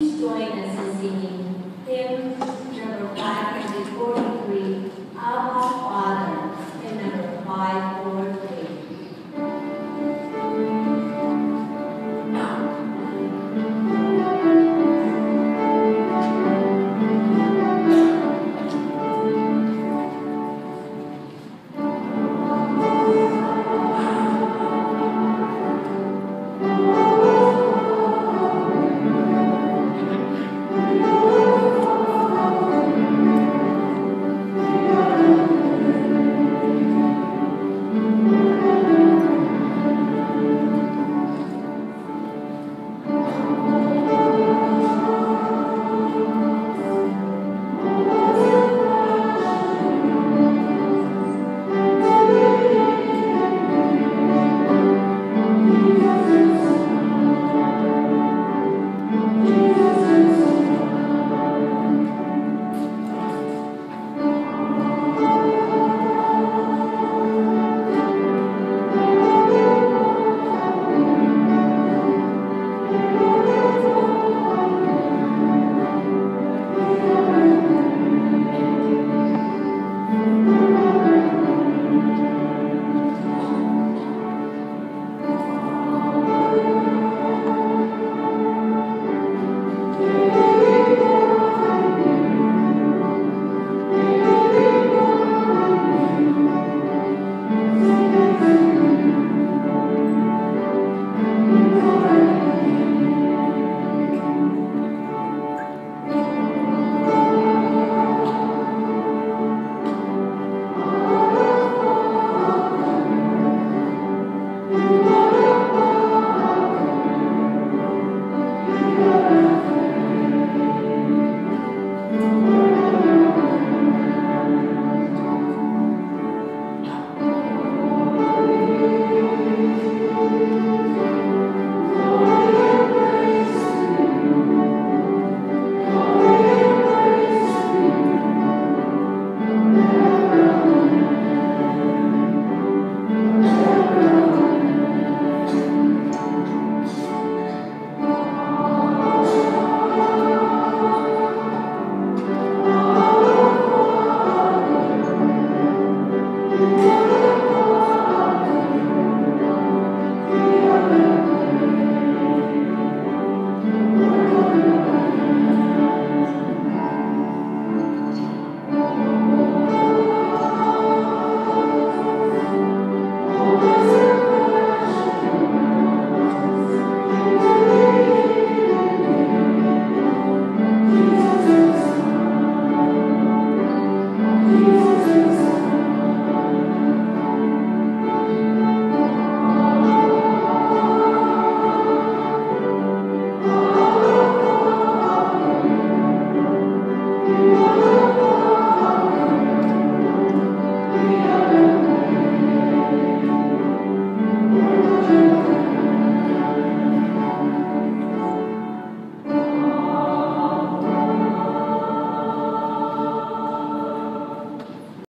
Please assim, temos